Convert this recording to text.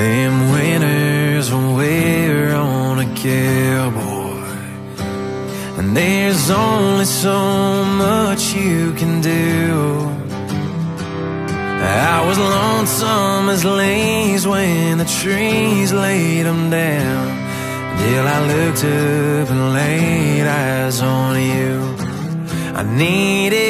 Them winners wear on a cowboy. And there's only so much you can do. I was lonesome as leaves when the trees laid them down. Till I looked up and laid eyes on you. I needed